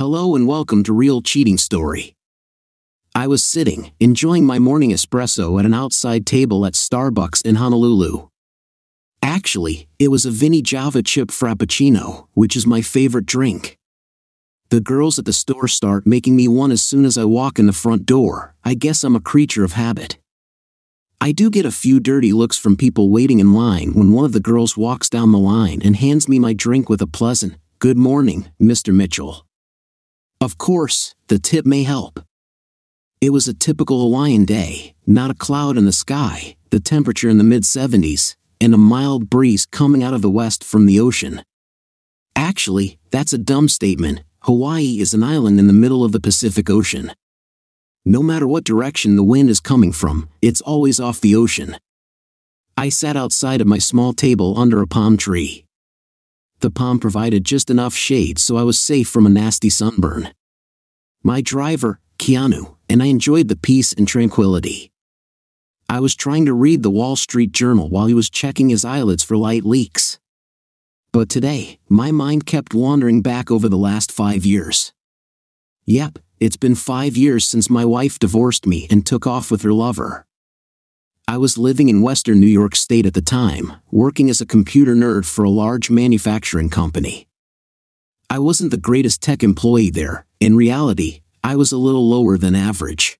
Hello and welcome to Real Cheating Story. I was sitting, enjoying my morning espresso at an outside table at Starbucks in Honolulu. Actually, it was a Venti Java chip frappuccino, which is my favorite drink. The girls at the store start making me one as soon as I walk in the front door. I guess I'm a creature of habit. I do get a few dirty looks from people waiting in line when one of the girls walks down the line and hands me my drink with a pleasant, Good morning, Mr. Mitchell. Of course, the tip may help. It was a typical Hawaiian day, not a cloud in the sky, the temperature in the mid 70s, and a mild breeze coming out of the west from the ocean. Actually, that's a dumb statement. Hawaii is an island in the middle of the Pacific Ocean. No matter what direction the wind is coming from, it's always off the ocean. I sat outside of my small table under a palm tree. The palm provided just enough shade so I was safe from a nasty sunburn. My driver, Keanu, and I enjoyed the peace and tranquility. I was trying to read the Wall Street Journal while he was checking his eyelids for light leaks. But today, my mind kept wandering back over the last five years. Yep, it's been five years since my wife divorced me and took off with her lover. I was living in western New York State at the time, working as a computer nerd for a large manufacturing company. I wasn't the greatest tech employee there, in reality, I was a little lower than average.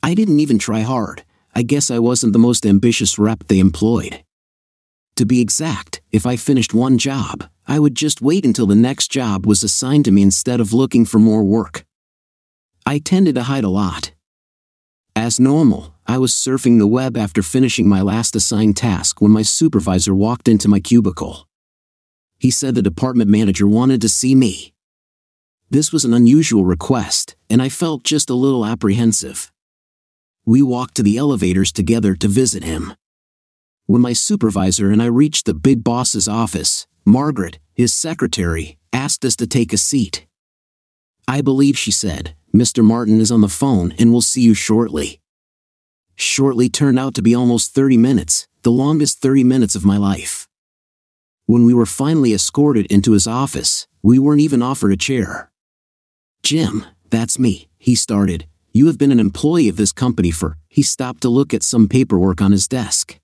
I didn't even try hard, I guess I wasn't the most ambitious rep they employed. To be exact, if I finished one job, I would just wait until the next job was assigned to me instead of looking for more work. I tended to hide a lot. As normal, I was surfing the web after finishing my last assigned task when my supervisor walked into my cubicle. He said the department manager wanted to see me. This was an unusual request, and I felt just a little apprehensive. We walked to the elevators together to visit him. When my supervisor and I reached the big boss's office, Margaret, his secretary, asked us to take a seat. I believe she said, Mr. Martin is on the phone and will see you shortly. Shortly turned out to be almost 30 minutes, the longest 30 minutes of my life. When we were finally escorted into his office, we weren't even offered a chair. Jim, that's me, he started. You have been an employee of this company for, he stopped to look at some paperwork on his desk.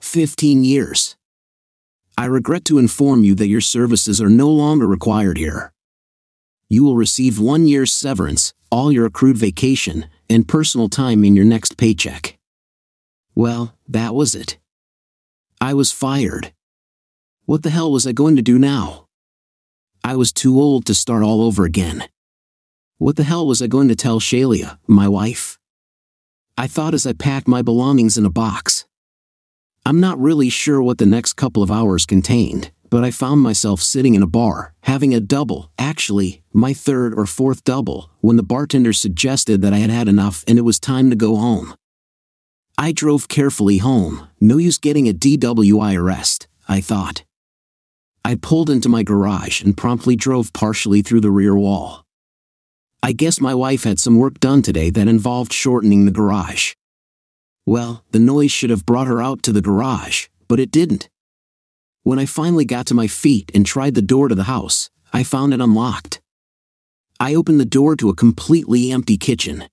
15 years. I regret to inform you that your services are no longer required here you will receive one year's severance, all your accrued vacation, and personal time in your next paycheck. Well, that was it. I was fired. What the hell was I going to do now? I was too old to start all over again. What the hell was I going to tell Sheila, my wife? I thought as I packed my belongings in a box. I'm not really sure what the next couple of hours contained, but I found myself sitting in a bar, having a double, actually, my third or fourth double, when the bartender suggested that I had had enough and it was time to go home. I drove carefully home, no use getting a DWI arrest, I thought. I pulled into my garage and promptly drove partially through the rear wall. I guess my wife had some work done today that involved shortening the garage. Well, the noise should have brought her out to the garage, but it didn't. When I finally got to my feet and tried the door to the house, I found it unlocked. I opened the door to a completely empty kitchen.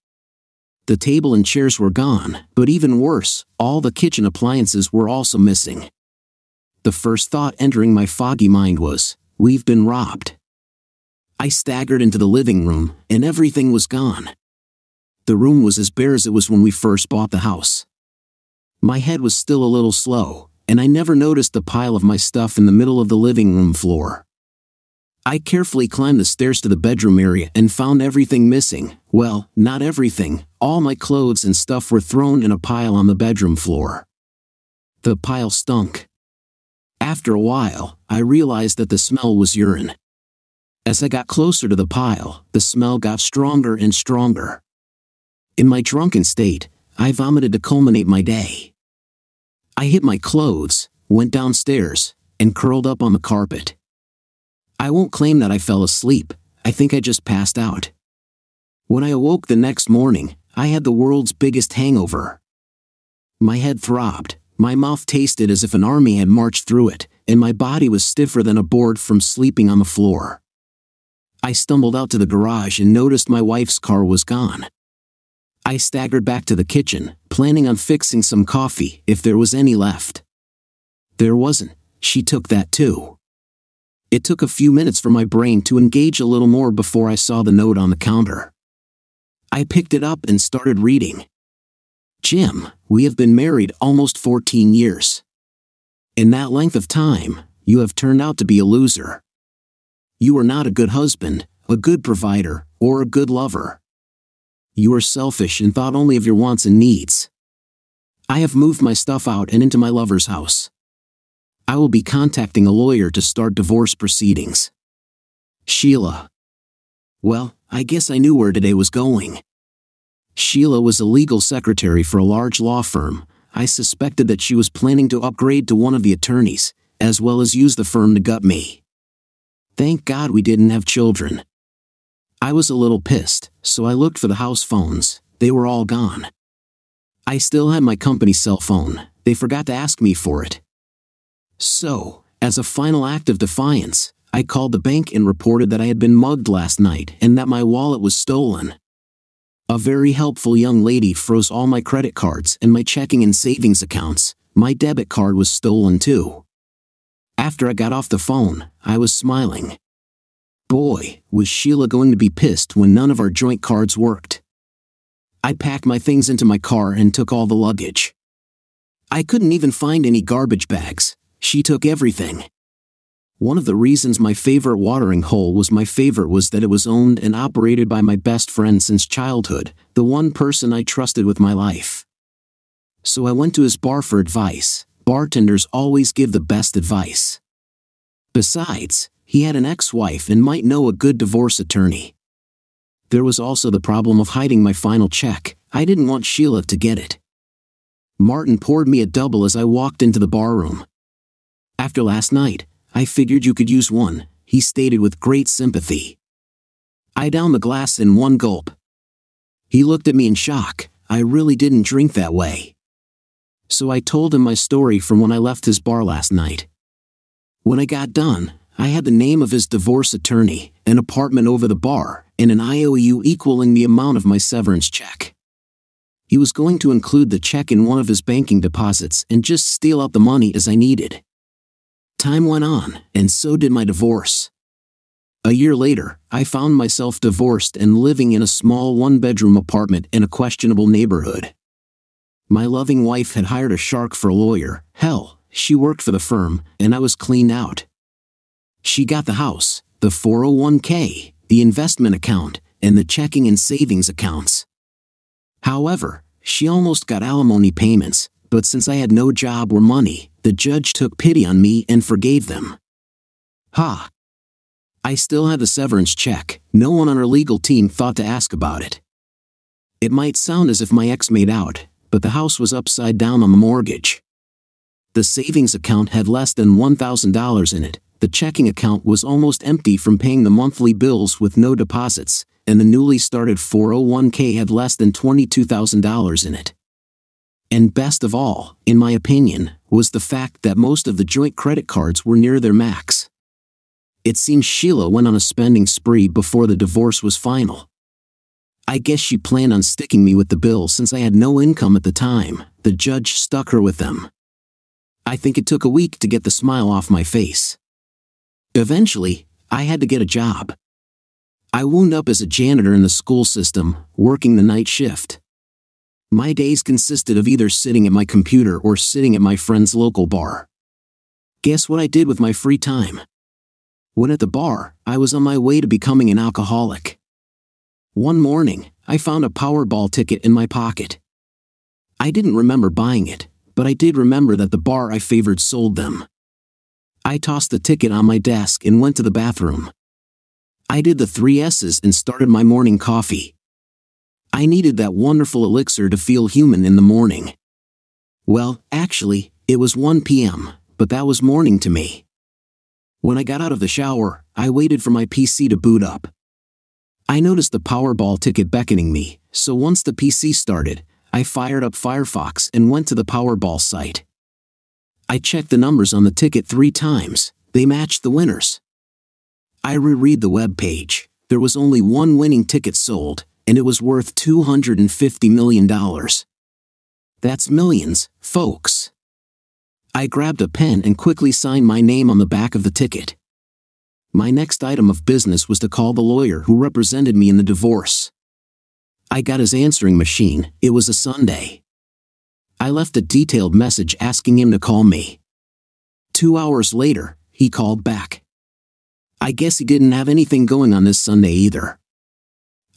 The table and chairs were gone, but even worse, all the kitchen appliances were also missing. The first thought entering my foggy mind was, We've been robbed. I staggered into the living room, and everything was gone. The room was as bare as it was when we first bought the house. My head was still a little slow, and I never noticed the pile of my stuff in the middle of the living room floor. I carefully climbed the stairs to the bedroom area and found everything missing. Well, not everything, all my clothes and stuff were thrown in a pile on the bedroom floor. The pile stunk. After a while, I realized that the smell was urine. As I got closer to the pile, the smell got stronger and stronger. In my drunken state, I vomited to culminate my day. I hit my clothes, went downstairs, and curled up on the carpet. I won't claim that I fell asleep, I think I just passed out. When I awoke the next morning, I had the world's biggest hangover. My head throbbed, my mouth tasted as if an army had marched through it, and my body was stiffer than a board from sleeping on the floor. I stumbled out to the garage and noticed my wife's car was gone. I staggered back to the kitchen, planning on fixing some coffee if there was any left. There wasn't, she took that too. It took a few minutes for my brain to engage a little more before I saw the note on the counter. I picked it up and started reading. Jim, we have been married almost 14 years. In that length of time, you have turned out to be a loser. You are not a good husband, a good provider, or a good lover. You are selfish and thought only of your wants and needs. I have moved my stuff out and into my lover's house. I will be contacting a lawyer to start divorce proceedings. Sheila. Well, I guess I knew where today was going. Sheila was a legal secretary for a large law firm. I suspected that she was planning to upgrade to one of the attorneys, as well as use the firm to gut me. Thank God we didn't have children. I was a little pissed, so I looked for the house phones. They were all gone. I still had my company cell phone. They forgot to ask me for it. So, as a final act of defiance, I called the bank and reported that I had been mugged last night and that my wallet was stolen. A very helpful young lady froze all my credit cards and my checking and savings accounts. My debit card was stolen too. After I got off the phone, I was smiling. Boy, was Sheila going to be pissed when none of our joint cards worked. I packed my things into my car and took all the luggage. I couldn't even find any garbage bags, she took everything. One of the reasons my favorite watering hole was my favorite was that it was owned and operated by my best friend since childhood, the one person I trusted with my life. So I went to his bar for advice. Bartenders always give the best advice. Besides, he had an ex-wife and might know a good divorce attorney. There was also the problem of hiding my final check. I didn't want Sheila to get it. Martin poured me a double as I walked into the barroom. After last night, I figured you could use one, he stated with great sympathy. I downed the glass in one gulp. He looked at me in shock. I really didn't drink that way. So I told him my story from when I left his bar last night. When I got done, I had the name of his divorce attorney, an apartment over the bar, and an IOU equaling the amount of my severance check. He was going to include the check in one of his banking deposits and just steal out the money as I needed. Time went on, and so did my divorce. A year later, I found myself divorced and living in a small one bedroom apartment in a questionable neighborhood. My loving wife had hired a shark for a lawyer, hell, she worked for the firm, and I was cleaned out. She got the house, the 401k, the investment account, and the checking and savings accounts. However, she almost got alimony payments, but since I had no job or money, the judge took pity on me and forgave them. Ha! I still had the severance check, no one on our legal team thought to ask about it. It might sound as if my ex made out, but the house was upside down on the mortgage. The savings account had less than $1,000 in it, the checking account was almost empty from paying the monthly bills with no deposits, and the newly started 401k had less than $22,000 in it. And best of all, in my opinion, was the fact that most of the joint credit cards were near their max. It seems Sheila went on a spending spree before the divorce was final. I guess she planned on sticking me with the bill since I had no income at the time. The judge stuck her with them. I think it took a week to get the smile off my face. Eventually, I had to get a job. I wound up as a janitor in the school system, working the night shift. My days consisted of either sitting at my computer or sitting at my friend's local bar. Guess what I did with my free time? When at the bar, I was on my way to becoming an alcoholic. One morning, I found a Powerball ticket in my pocket. I didn't remember buying it, but I did remember that the bar I favored sold them. I tossed the ticket on my desk and went to the bathroom. I did the three S's and started my morning coffee. I needed that wonderful elixir to feel human in the morning. Well, actually, it was 1 p.m., but that was morning to me. When I got out of the shower, I waited for my PC to boot up. I noticed the Powerball ticket beckoning me, so once the PC started, I fired up Firefox and went to the Powerball site. I checked the numbers on the ticket three times, they matched the winners. I reread the web page. there was only one winning ticket sold, and it was worth $250 million. That's millions, folks. I grabbed a pen and quickly signed my name on the back of the ticket. My next item of business was to call the lawyer who represented me in the divorce. I got his answering machine, it was a Sunday. I left a detailed message asking him to call me. Two hours later, he called back. I guess he didn't have anything going on this Sunday either.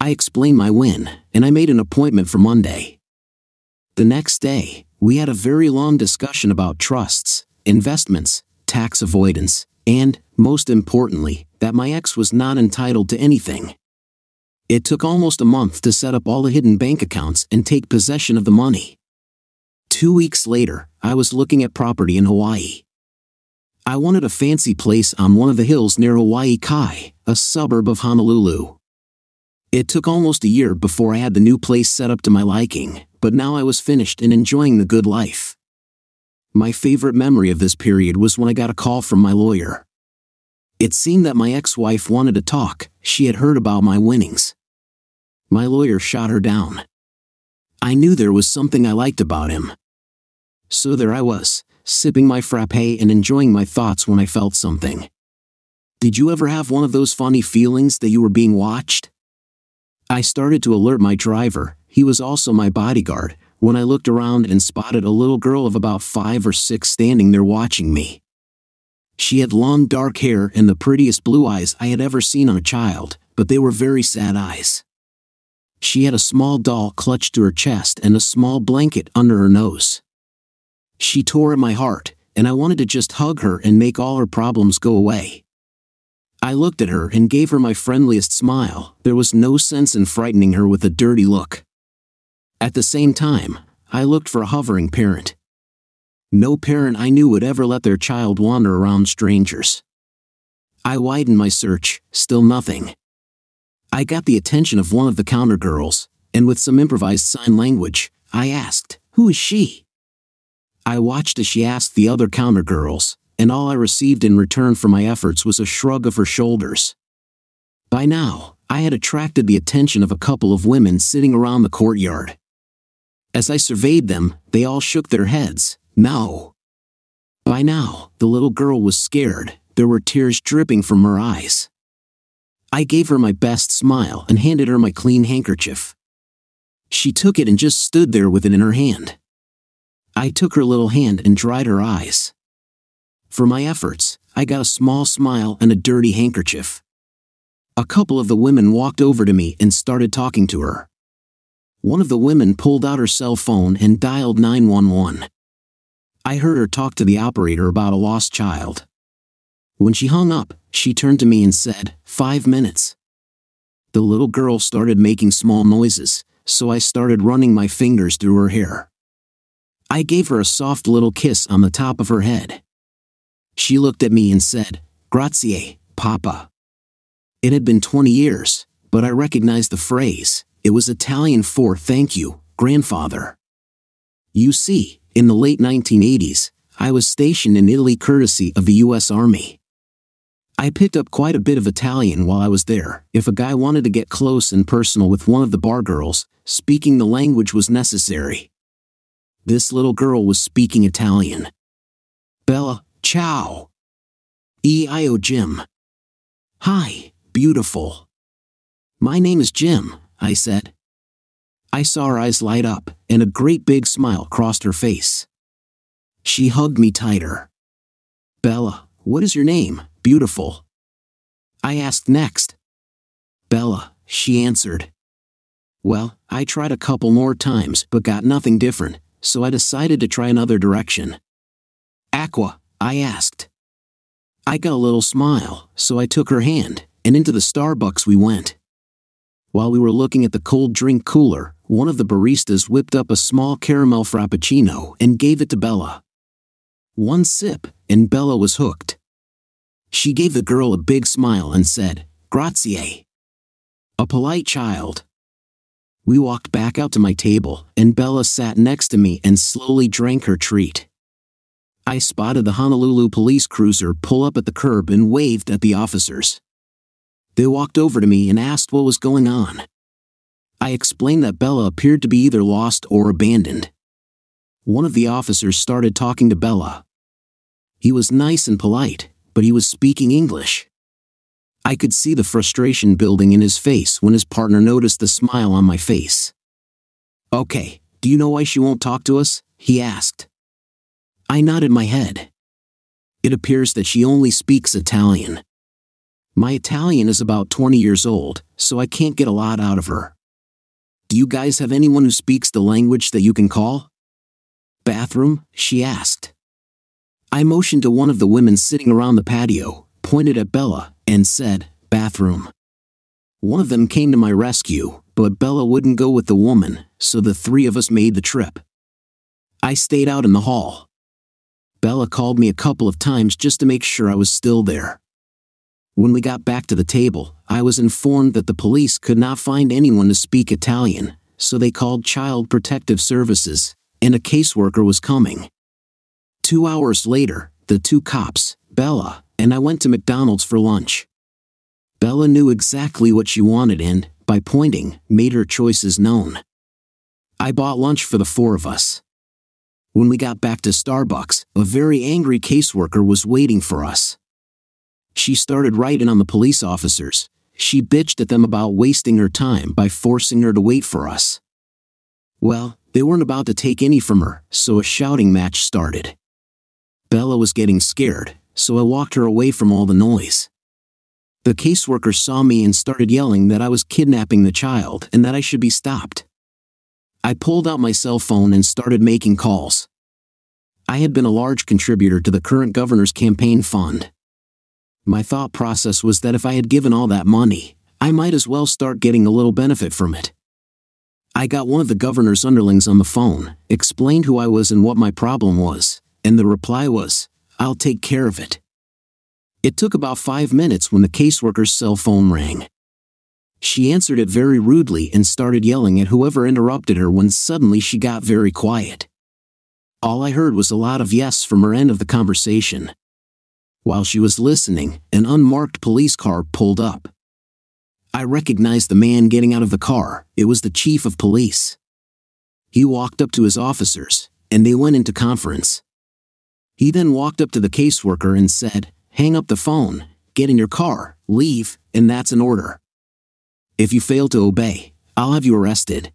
I explained my win, and I made an appointment for Monday. The next day, we had a very long discussion about trusts, investments, tax avoidance, and, most importantly, that my ex was not entitled to anything. It took almost a month to set up all the hidden bank accounts and take possession of the money. Two weeks later, I was looking at property in Hawaii. I wanted a fancy place on one of the hills near Hawaii Kai, a suburb of Honolulu. It took almost a year before I had the new place set up to my liking, but now I was finished and enjoying the good life. My favorite memory of this period was when I got a call from my lawyer. It seemed that my ex wife wanted to talk, she had heard about my winnings. My lawyer shot her down. I knew there was something I liked about him. So there I was, sipping my frappe and enjoying my thoughts when I felt something. Did you ever have one of those funny feelings that you were being watched? I started to alert my driver, he was also my bodyguard, when I looked around and spotted a little girl of about five or six standing there watching me. She had long dark hair and the prettiest blue eyes I had ever seen on a child, but they were very sad eyes. She had a small doll clutched to her chest and a small blanket under her nose. She tore at my heart, and I wanted to just hug her and make all her problems go away. I looked at her and gave her my friendliest smile, there was no sense in frightening her with a dirty look. At the same time, I looked for a hovering parent. No parent I knew would ever let their child wander around strangers. I widened my search, still nothing. I got the attention of one of the counter girls, and with some improvised sign language, I asked, Who is she? I watched as she asked the other counter girls, and all I received in return for my efforts was a shrug of her shoulders. By now, I had attracted the attention of a couple of women sitting around the courtyard. As I surveyed them, they all shook their heads, no. By now, the little girl was scared, there were tears dripping from her eyes. I gave her my best smile and handed her my clean handkerchief. She took it and just stood there with it in her hand. I took her little hand and dried her eyes. For my efforts, I got a small smile and a dirty handkerchief. A couple of the women walked over to me and started talking to her. One of the women pulled out her cell phone and dialed 911. I heard her talk to the operator about a lost child. When she hung up, she turned to me and said, Five minutes. The little girl started making small noises, so I started running my fingers through her hair. I gave her a soft little kiss on the top of her head. She looked at me and said, Grazie, Papa. It had been 20 years, but I recognized the phrase. It was Italian for thank you, grandfather. You see, in the late 1980s, I was stationed in Italy courtesy of the US Army. I picked up quite a bit of Italian while I was there. If a guy wanted to get close and personal with one of the bar girls, speaking the language was necessary. This little girl was speaking Italian. Bella, ciao. E.I.O. Jim. Hi, beautiful. My name is Jim, I said. I saw her eyes light up, and a great big smile crossed her face. She hugged me tighter. Bella, what is your name, beautiful? I asked next. Bella, she answered. Well, I tried a couple more times but got nothing different, so I decided to try another direction. Aqua, I asked. I got a little smile, so I took her hand, and into the Starbucks we went. While we were looking at the cold drink cooler, one of the baristas whipped up a small caramel frappuccino and gave it to Bella. One sip, and Bella was hooked. She gave the girl a big smile and said, Grazie. A polite child, we walked back out to my table, and Bella sat next to me and slowly drank her treat. I spotted the Honolulu police cruiser pull up at the curb and waved at the officers. They walked over to me and asked what was going on. I explained that Bella appeared to be either lost or abandoned. One of the officers started talking to Bella. He was nice and polite, but he was speaking English. I could see the frustration building in his face when his partner noticed the smile on my face. Okay, do you know why she won't talk to us? he asked. I nodded my head. It appears that she only speaks Italian. My Italian is about 20 years old, so I can't get a lot out of her. Do you guys have anyone who speaks the language that you can call? Bathroom? she asked. I motioned to one of the women sitting around the patio, pointed at Bella, and said, Bathroom. One of them came to my rescue, but Bella wouldn't go with the woman, so the three of us made the trip. I stayed out in the hall. Bella called me a couple of times just to make sure I was still there. When we got back to the table, I was informed that the police could not find anyone to speak Italian, so they called Child Protective Services, and a caseworker was coming. Two hours later, the two cops, Bella, and I went to McDonald's for lunch. Bella knew exactly what she wanted and, by pointing, made her choices known. I bought lunch for the four of us. When we got back to Starbucks, a very angry caseworker was waiting for us. She started writing on the police officers. She bitched at them about wasting her time by forcing her to wait for us. Well, they weren't about to take any from her, so a shouting match started. Bella was getting scared, so I walked her away from all the noise. The caseworker saw me and started yelling that I was kidnapping the child and that I should be stopped. I pulled out my cell phone and started making calls. I had been a large contributor to the current governor's campaign fund. My thought process was that if I had given all that money, I might as well start getting a little benefit from it. I got one of the governor's underlings on the phone, explained who I was and what my problem was, and the reply was, I'll take care of it. It took about five minutes when the caseworker's cell phone rang. She answered it very rudely and started yelling at whoever interrupted her when suddenly she got very quiet. All I heard was a lot of yes from her end of the conversation. While she was listening, an unmarked police car pulled up. I recognized the man getting out of the car, it was the chief of police. He walked up to his officers, and they went into conference. He then walked up to the caseworker and said, Hang up the phone, get in your car, leave, and that's an order. If you fail to obey, I'll have you arrested.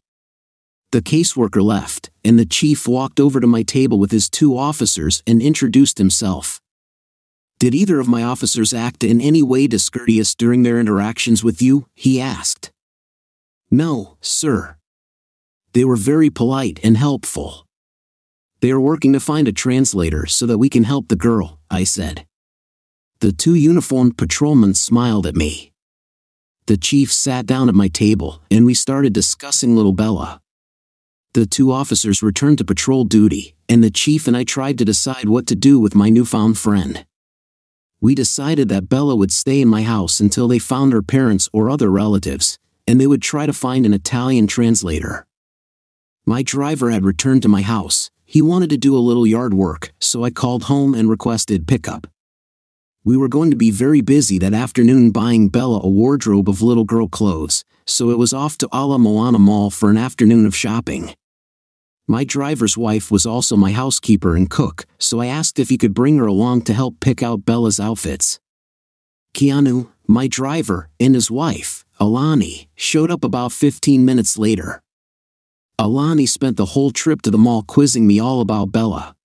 The caseworker left, and the chief walked over to my table with his two officers and introduced himself. Did either of my officers act in any way discourteous during their interactions with you? he asked. No, sir. They were very polite and helpful. They are working to find a translator so that we can help the girl, I said. The two uniformed patrolmen smiled at me. The chief sat down at my table, and we started discussing little Bella. The two officers returned to patrol duty, and the chief and I tried to decide what to do with my newfound friend. We decided that Bella would stay in my house until they found her parents or other relatives, and they would try to find an Italian translator. My driver had returned to my house, he wanted to do a little yard work, so I called home and requested pickup. We were going to be very busy that afternoon buying Bella a wardrobe of little girl clothes, so it was off to Ala Moana Mall for an afternoon of shopping. My driver's wife was also my housekeeper and cook, so I asked if he could bring her along to help pick out Bella's outfits. Keanu, my driver, and his wife, Alani, showed up about 15 minutes later. Alani spent the whole trip to the mall quizzing me all about Bella.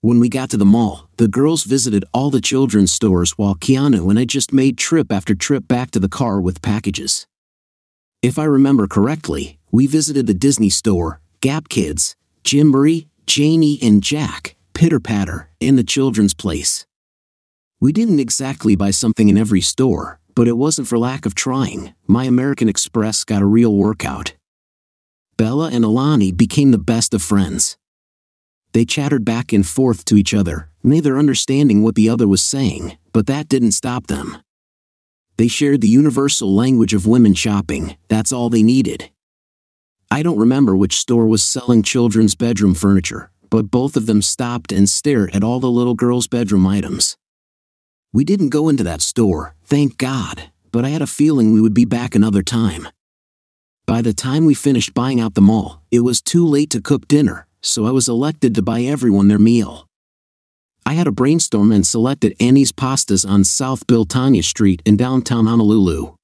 When we got to the mall, the girls visited all the children's stores while Keanu and I just made trip after trip back to the car with packages. If I remember correctly, we visited the Disney store, Gap Kids, Gymboree, Janie and Jack, Pitter Patter, and the children's place. We didn't exactly buy something in every store, but it wasn't for lack of trying. My American Express got a real workout. Bella and Alani became the best of friends. They chattered back and forth to each other, neither understanding what the other was saying, but that didn't stop them. They shared the universal language of women shopping, that's all they needed. I don't remember which store was selling children's bedroom furniture, but both of them stopped and stared at all the little girl's bedroom items. We didn't go into that store, thank God, but I had a feeling we would be back another time. By the time we finished buying out the mall, it was too late to cook dinner, so I was elected to buy everyone their meal. I had a brainstorm and selected Annie's Pastas on South Beretania Street in downtown Honolulu.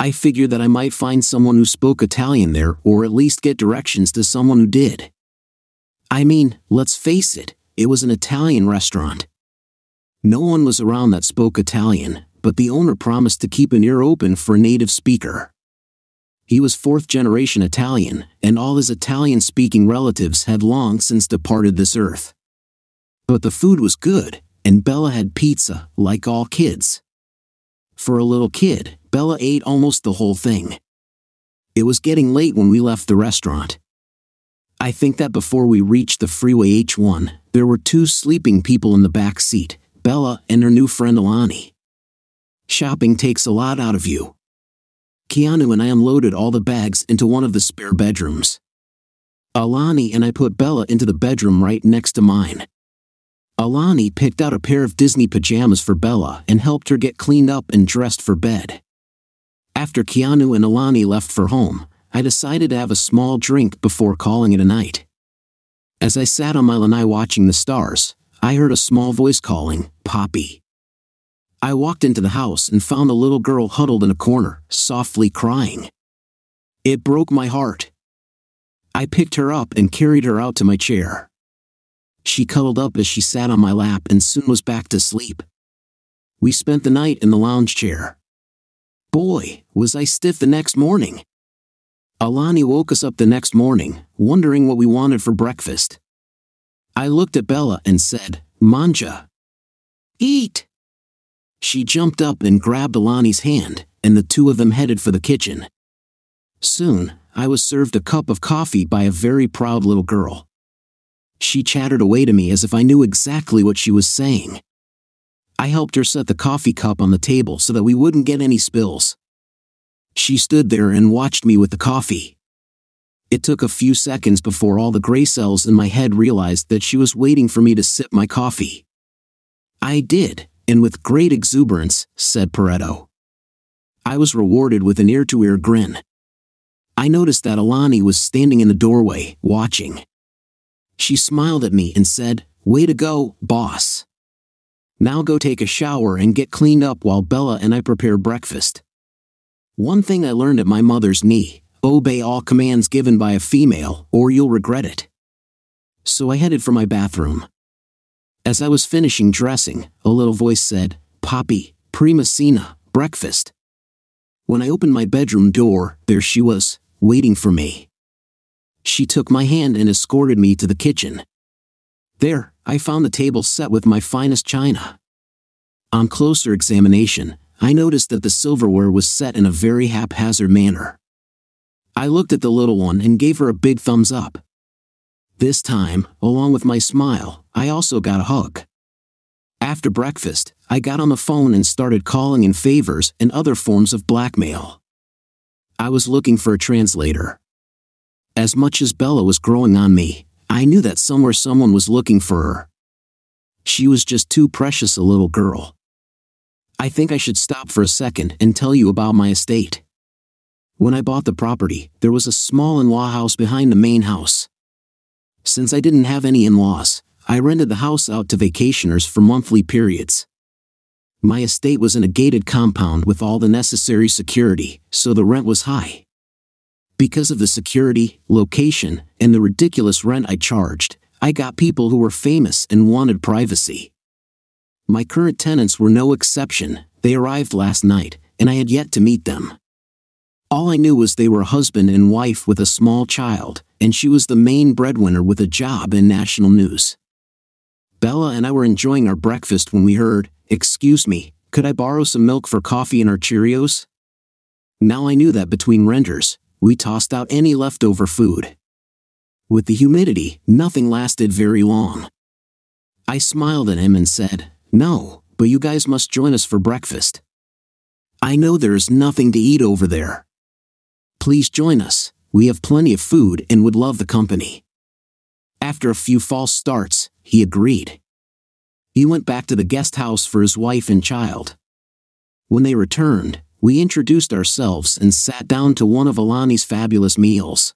I figured that I might find someone who spoke Italian there or at least get directions to someone who did. I mean, let's face it, it was an Italian restaurant. No one was around that spoke Italian, but the owner promised to keep an ear open for a native speaker. He was fourth generation Italian, and all his Italian speaking relatives had long since departed this earth. But the food was good, and Bella had pizza, like all kids. For a little kid, Bella ate almost the whole thing. It was getting late when we left the restaurant. I think that before we reached the freeway H1, there were two sleeping people in the back seat, Bella and her new friend Alani. Shopping takes a lot out of you. Keanu and I unloaded all the bags into one of the spare bedrooms. Alani and I put Bella into the bedroom right next to mine. Alani picked out a pair of Disney pajamas for Bella and helped her get cleaned up and dressed for bed. After Keanu and Alani left for home, I decided to have a small drink before calling it a night. As I sat on my lanai watching the stars, I heard a small voice calling, Poppy. I walked into the house and found the little girl huddled in a corner, softly crying. It broke my heart. I picked her up and carried her out to my chair. She cuddled up as she sat on my lap and soon was back to sleep. We spent the night in the lounge chair. Boy, was I stiff the next morning. Alani woke us up the next morning, wondering what we wanted for breakfast. I looked at Bella and said, Manja. Eat! She jumped up and grabbed Alani's hand, and the two of them headed for the kitchen. Soon, I was served a cup of coffee by a very proud little girl. She chattered away to me as if I knew exactly what she was saying. I helped her set the coffee cup on the table so that we wouldn't get any spills. She stood there and watched me with the coffee. It took a few seconds before all the gray cells in my head realized that she was waiting for me to sip my coffee. I did, and with great exuberance, said Pareto. I was rewarded with an ear to ear grin. I noticed that Alani was standing in the doorway, watching. She smiled at me and said, Way to go, boss. Now go take a shower and get cleaned up while Bella and I prepare breakfast. One thing I learned at my mother's knee obey all commands given by a female, or you'll regret it. So I headed for my bathroom. As I was finishing dressing, a little voice said, Poppy, prima cena, breakfast. When I opened my bedroom door, there she was, waiting for me. She took my hand and escorted me to the kitchen. There, I found the table set with my finest china. On closer examination, I noticed that the silverware was set in a very haphazard manner. I looked at the little one and gave her a big thumbs up. This time, along with my smile, I also got a hug. After breakfast, I got on the phone and started calling in favors and other forms of blackmail. I was looking for a translator. As much as Bella was growing on me, I knew that somewhere someone was looking for her. She was just too precious a little girl. I think I should stop for a second and tell you about my estate. When I bought the property, there was a small in law house behind the main house. Since I didn't have any in laws, I rented the house out to vacationers for monthly periods. My estate was in a gated compound with all the necessary security, so the rent was high. Because of the security, location, and the ridiculous rent I charged, I got people who were famous and wanted privacy. My current tenants were no exception, they arrived last night, and I had yet to meet them. All I knew was they were husband and wife with a small child, and she was the main breadwinner with a job in national news. Bella and I were enjoying our breakfast when we heard, Excuse me, could I borrow some milk for coffee and our Cheerios? Now I knew that between renters, we tossed out any leftover food. With the humidity, nothing lasted very long. I smiled at him and said, No, but you guys must join us for breakfast. I know there is nothing to eat over there. Please join us, we have plenty of food and would love the company. After a few false starts, he agreed. He went back to the guest house for his wife and child. When they returned, we introduced ourselves and sat down to one of Alani's fabulous meals.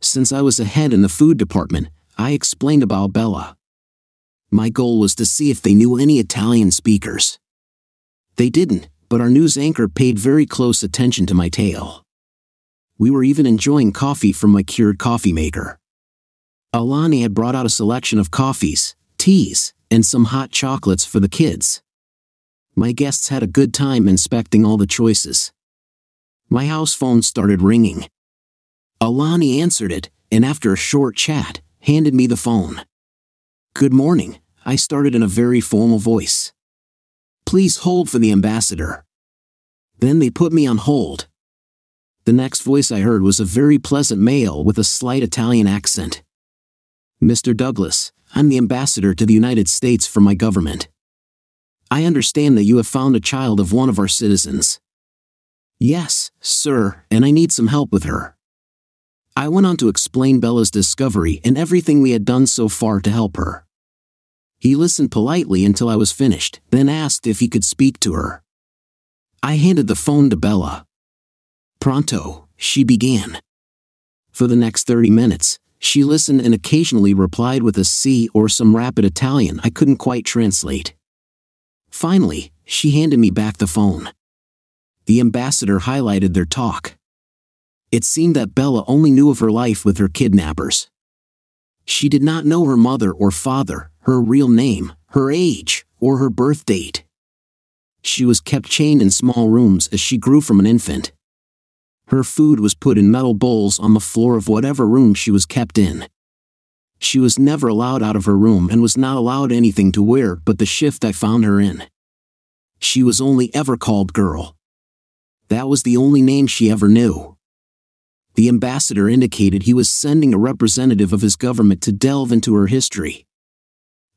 Since I was ahead in the food department, I explained about Bella. My goal was to see if they knew any Italian speakers. They didn't, but our news anchor paid very close attention to my tale. We were even enjoying coffee from my Keurig coffee maker. Alani had brought out a selection of coffees, teas, and some hot chocolates for the kids. My guests had a good time inspecting all the choices. My house phone started ringing. Alani answered it, and after a short chat, handed me the phone. Good morning, I started in a very formal voice. Please hold for the ambassador. Then they put me on hold. The next voice I heard was a very pleasant male with a slight Italian accent. Mr. Douglas, I'm the ambassador to the United States from my government. I understand that you have found a child of one of our citizens. Yes, sir, and I need some help with her. I went on to explain Bella's discovery and everything we had done so far to help her. He listened politely until I was finished, then asked if he could speak to her. I handed the phone to Bella. Pronto, she began. For the next 30 minutes, she listened and occasionally replied with a C or some rapid Italian I couldn't quite translate. Finally, she handed me back the phone. The ambassador highlighted their talk. It seemed that Bella only knew of her life with her kidnappers. She did not know her mother or father, her real name, her age, or her birth date. She was kept chained in small rooms as she grew from an infant. Her food was put in metal bowls on the floor of whatever room she was kept in. She was never allowed out of her room and was not allowed anything to wear but the shift I found her in. She was only ever called Girl. That was the only name she ever knew. The ambassador indicated he was sending a representative of his government to delve into her history.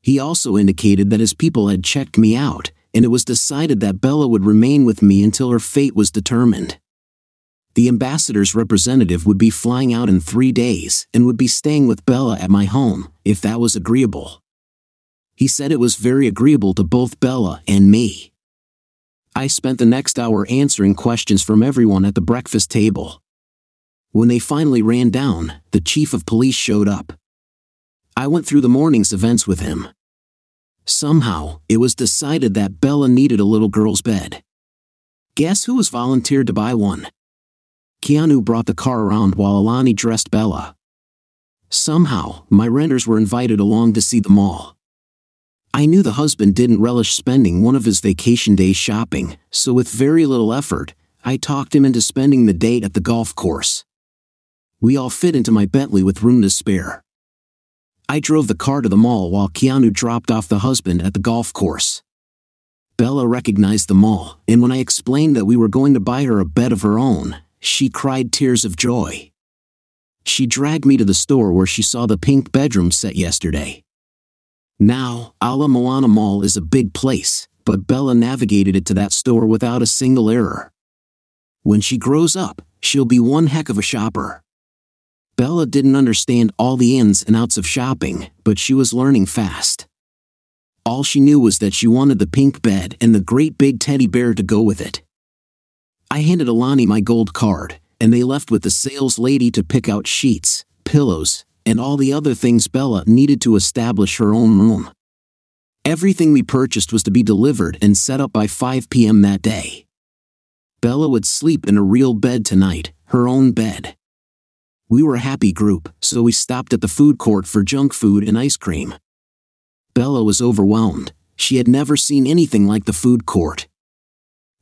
He also indicated that his people had checked me out, and it was decided that Bella would remain with me until her fate was determined. The ambassador's representative would be flying out in three days and would be staying with Bella at my home, if that was agreeable. He said it was very agreeable to both Bella and me. I spent the next hour answering questions from everyone at the breakfast table. When they finally ran down, the chief of police showed up. I went through the morning's events with him. Somehow, it was decided that Bella needed a little girl's bed. Guess who was volunteered to buy one? Keanu brought the car around while Alani dressed Bella. Somehow, my renters were invited along to see the mall. I knew the husband didn't relish spending one of his vacation days shopping, so with very little effort, I talked him into spending the date at the golf course. We all fit into my Bentley with room to spare. I drove the car to the mall while Keanu dropped off the husband at the golf course. Bella recognized the mall, and when I explained that we were going to buy her a bed of her own, she cried tears of joy. She dragged me to the store where she saw the pink bedroom set yesterday. Now, Ala Moana Mall is a big place, but Bella navigated it to that store without a single error. When she grows up, she'll be one heck of a shopper. Bella didn't understand all the ins and outs of shopping, but she was learning fast. All she knew was that she wanted the pink bed and the great big teddy bear to go with it. I handed Alani my gold card, and they left with the sales lady to pick out sheets, pillows, and all the other things Bella needed to establish her own room. Everything we purchased was to be delivered and set up by 5 p.m. that day. Bella would sleep in a real bed tonight, her own bed. We were a happy group, so we stopped at the food court for junk food and ice cream. Bella was overwhelmed. She had never seen anything like the food court.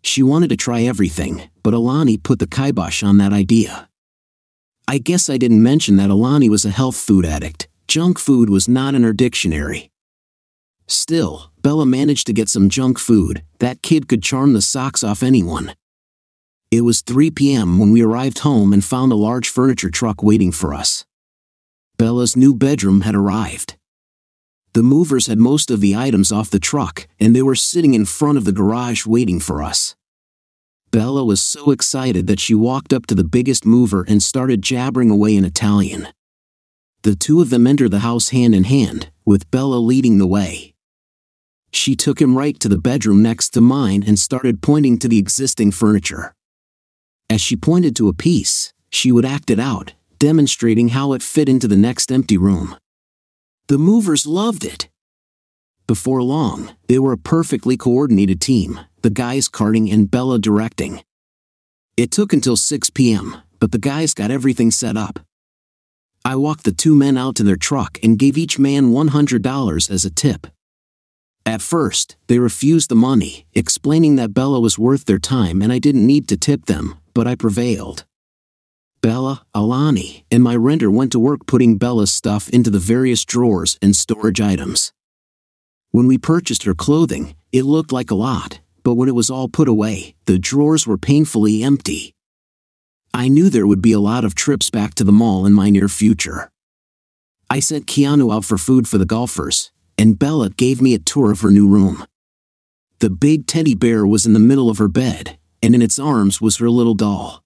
She wanted to try everything, but Alani put the kibosh on that idea. I guess I didn't mention that Alani was a health food addict. Junk food was not in her dictionary. Still, Bella managed to get some junk food. That kid could charm the socks off anyone. It was 3 p.m. when we arrived home and found a large furniture truck waiting for us. Bella's new bedroom had arrived. The movers had most of the items off the truck, and they were sitting in front of the garage waiting for us. Bella was so excited that she walked up to the biggest mover and started jabbering away in Italian. The two of them entered the house hand in hand, with Bella leading the way. She took him right to the bedroom next to mine and started pointing to the existing furniture. As she pointed to a piece, she would act it out, demonstrating how it fit into the next empty room. The movers loved it. Before long, they were a perfectly coordinated team, the guys carting and Bella directing. It took until 6 p.m., but the guys got everything set up. I walked the two men out to their truck and gave each man $100 as a tip. At first, they refused the money, explaining that Bella was worth their time and I didn't need to tip them, but I prevailed. Bella, Alani, and my renter went to work putting Bella's stuff into the various drawers and storage items. When we purchased her clothing, it looked like a lot, but when it was all put away, the drawers were painfully empty. I knew there would be a lot of trips back to the mall in my near future. I sent Keanu out for food for the golfers, and Bella gave me a tour of her new room. The big teddy bear was in the middle of her bed, and in its arms was her little doll.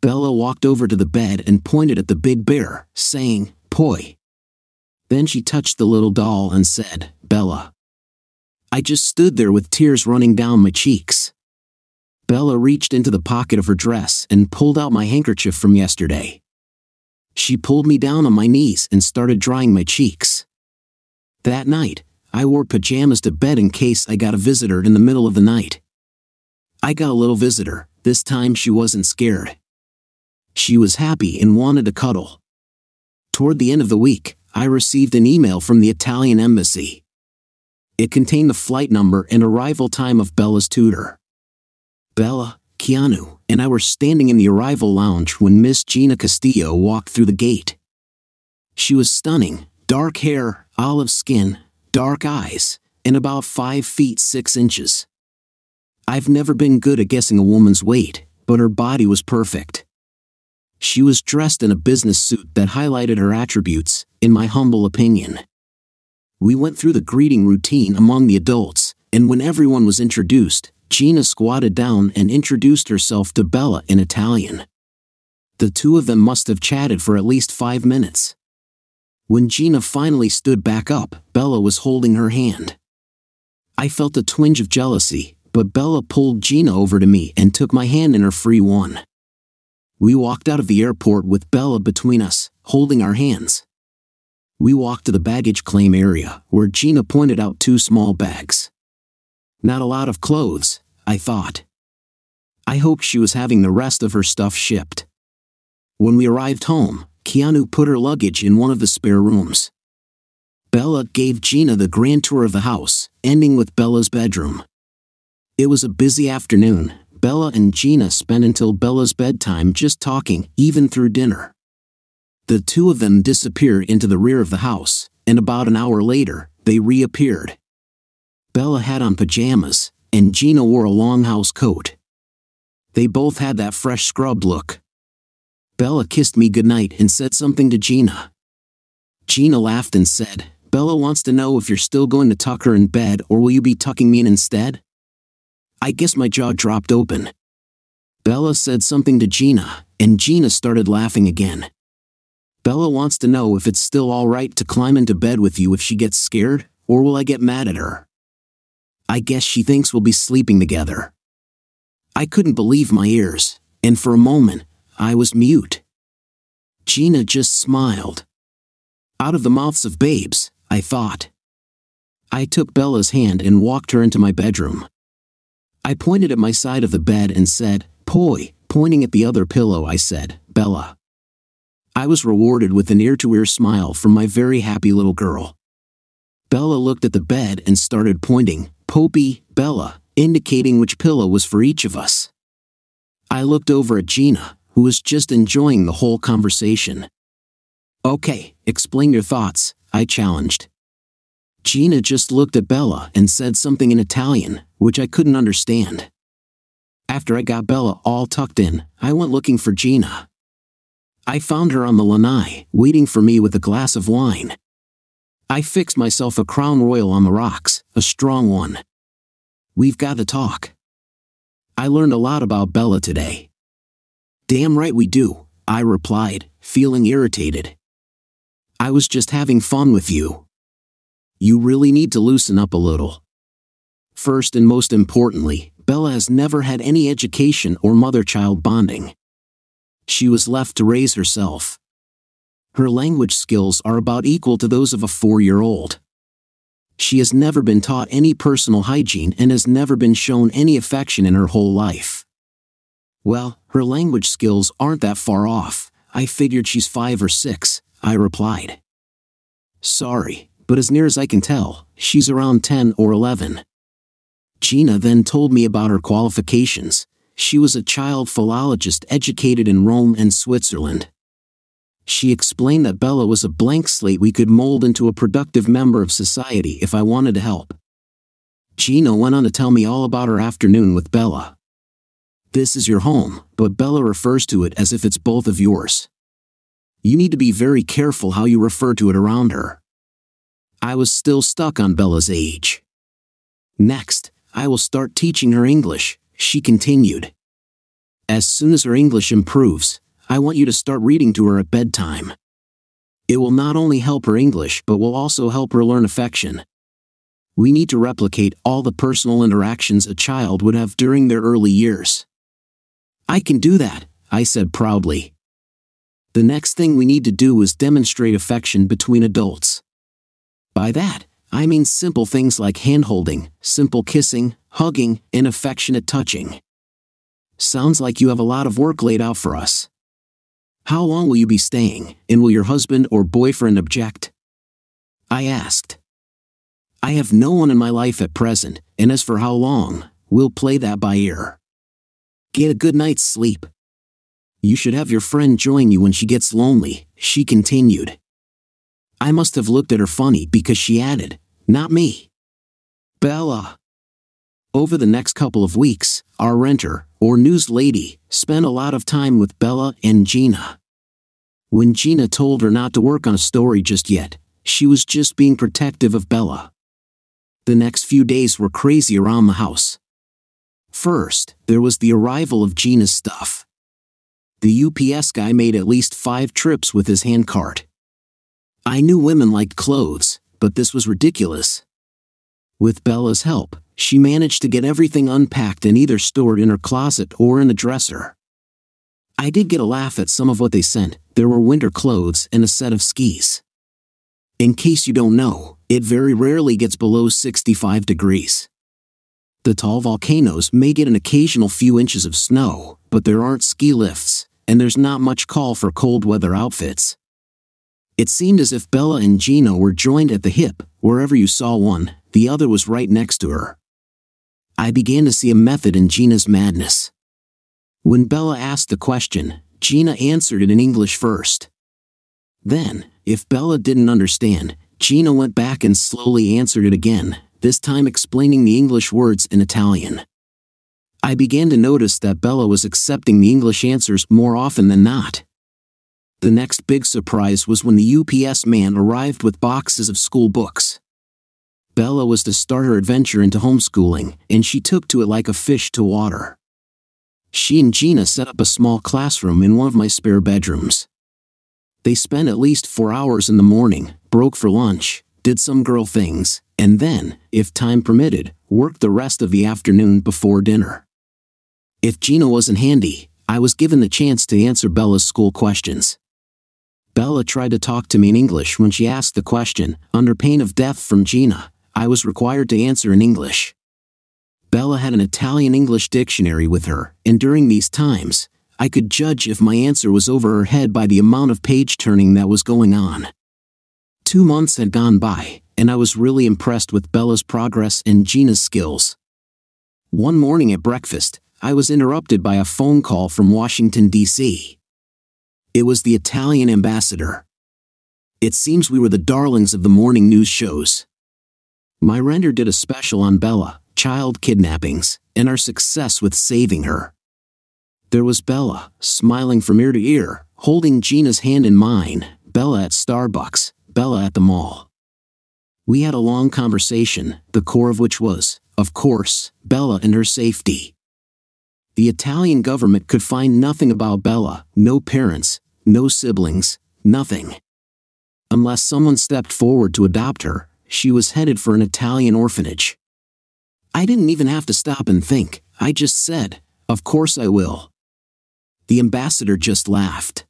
Bella walked over to the bed and pointed at the big bear, saying, Poi. Then she touched the little doll and said, Bella. I just stood there with tears running down my cheeks. Bella reached into the pocket of her dress and pulled out my handkerchief from yesterday. She pulled me down on my knees and started drying my cheeks. That night, I wore pajamas to bed in case I got a visitor in the middle of the night. I got a little visitor, this time she wasn't scared. She was happy and wanted a cuddle. Toward the end of the week, I received an email from the Italian embassy. It contained the flight number and arrival time of Bella's tutor. Bella, Keanu, and I were standing in the arrival lounge when Miss Gina Castillo walked through the gate. She was stunning, dark hair, olive skin, dark eyes, and about 5 feet 6 inches. I've never been good at guessing a woman's weight, but her body was perfect. She was dressed in a business suit that highlighted her attributes, in my humble opinion. We went through the greeting routine among the adults, and when everyone was introduced, Gina squatted down and introduced herself to Bella in Italian. The two of them must have chatted for at least five minutes. When Gina finally stood back up, Bella was holding her hand. I felt a twinge of jealousy, but Bella pulled Gina over to me and took my hand in her free one. We walked out of the airport with Bella between us, holding our hands. We walked to the baggage claim area, where Gina pointed out two small bags. Not a lot of clothes, I thought. I hoped she was having the rest of her stuff shipped. When we arrived home, Keanu put her luggage in one of the spare rooms. Bella gave Gina the grand tour of the house, ending with Bella's bedroom. It was a busy afternoon. Bella and Gina spent until Bella's bedtime just talking, even through dinner. The two of them disappeared into the rear of the house, and about an hour later, they reappeared. Bella had on pajamas, and Gina wore a long house coat. They both had that fresh scrubbed look. Bella kissed me goodnight and said something to Gina. Gina laughed and said, Bella wants to know if you're still going to tuck her in bed or will you be tucking me in instead? I guess my jaw dropped open. Bella said something to Gina, and Gina started laughing again. Bella wants to know if it's still alright to climb into bed with you if she gets scared, or will I get mad at her? I guess she thinks we'll be sleeping together. I couldn't believe my ears, and for a moment, I was mute. Gina just smiled. Out of the mouths of babes, I thought. I took Bella's hand and walked her into my bedroom. I pointed at my side of the bed and said, Poi, pointing at the other pillow, I said, Bella. I was rewarded with an ear to ear smile from my very happy little girl. Bella looked at the bed and started pointing, Poppy, Bella, indicating which pillow was for each of us. I looked over at Gina, who was just enjoying the whole conversation. Okay, explain your thoughts, I challenged. Gina just looked at Bella and said something in Italian, which I couldn't understand. After I got Bella all tucked in, I went looking for Gina. I found her on the lanai, waiting for me with a glass of wine. I fixed myself a crown royal on the rocks, a strong one. We've got to talk. I learned a lot about Bella today. Damn right we do, I replied, feeling irritated. I was just having fun with you. You really need to loosen up a little. First and most importantly, Bella has never had any education or mother child bonding. She was left to raise herself. Her language skills are about equal to those of a four year old. She has never been taught any personal hygiene and has never been shown any affection in her whole life. Well, her language skills aren't that far off. I figured she's five or six, I replied. Sorry, but as near as I can tell, she's around 10 or 11. Gina then told me about her qualifications. She was a child philologist educated in Rome and Switzerland. She explained that Bella was a blank slate we could mold into a productive member of society if I wanted to help. Gina went on to tell me all about her afternoon with Bella. This is your home, but Bella refers to it as if it's both of yours. You need to be very careful how you refer to it around her. I was still stuck on Bella's age. Next, I will start teaching her English, she continued. As soon as her English improves, I want you to start reading to her at bedtime. It will not only help her English but will also help her learn affection. We need to replicate all the personal interactions a child would have during their early years. I can do that, I said proudly. The next thing we need to do is demonstrate affection between adults. By that, I mean simple things like handholding, simple kissing, hugging, and affectionate touching. Sounds like you have a lot of work laid out for us. How long will you be staying, and will your husband or boyfriend object? I asked. I have no one in my life at present, and as for how long, we'll play that by ear. Get a good night's sleep. You should have your friend join you when she gets lonely, she continued. I must have looked at her funny because she added, Not me. Bella. Over the next couple of weeks, our renter, or news lady, spent a lot of time with Bella and Gina. When Gina told her not to work on a story just yet, she was just being protective of Bella. The next few days were crazy around the house. First, there was the arrival of Gina's stuff. The UPS guy made at least five trips with his handcart. I knew women liked clothes, but this was ridiculous. With Bella's help, she managed to get everything unpacked and either stored in her closet or in the dresser. I did get a laugh at some of what they sent. There were winter clothes and a set of skis. In case you don't know, it very rarely gets below 65 degrees. The tall volcanoes may get an occasional few inches of snow, but there aren't ski lifts, and there's not much call for cold weather outfits. It seemed as if Bella and Gina were joined at the hip, wherever you saw one, the other was right next to her. I began to see a method in Gina's madness. When Bella asked a question, Gina answered it in English first. Then, if Bella didn't understand, Gina went back and slowly answered it again, this time explaining the English words in Italian. I began to notice that Bella was accepting the English answers more often than not. The next big surprise was when the UPS man arrived with boxes of school books. Bella was to start her adventure into homeschooling, and she took to it like a fish to water. She and Gina set up a small classroom in one of my spare bedrooms. They spent at least four hours in the morning, broke for lunch, did some girl things, and then, if time permitted, worked the rest of the afternoon before dinner. If Gina wasn't handy, I was given the chance to answer Bella's school questions. Bella tried to talk to me in English when she asked the question, under pain of death from Gina. I was required to answer in English. Bella had an Italian English dictionary with her, and during these times, I could judge if my answer was over her head by the amount of page turning that was going on. Two months had gone by, and I was really impressed with Bella's progress and Gina's skills. One morning at breakfast, I was interrupted by a phone call from Washington, D.C. It was the Italian ambassador. It seems we were the darlings of the morning news shows. My render did a special on Bella, child kidnappings, and our success with saving her. There was Bella, smiling from ear to ear, holding Gina's hand in mine, Bella at Starbucks, Bella at the mall. We had a long conversation, the core of which was, of course, Bella and her safety. The Italian government could find nothing about Bella, no parents, no siblings, nothing. Unless someone stepped forward to adopt her, she was headed for an Italian orphanage. I didn't even have to stop and think, I just said, Of course I will. The ambassador just laughed.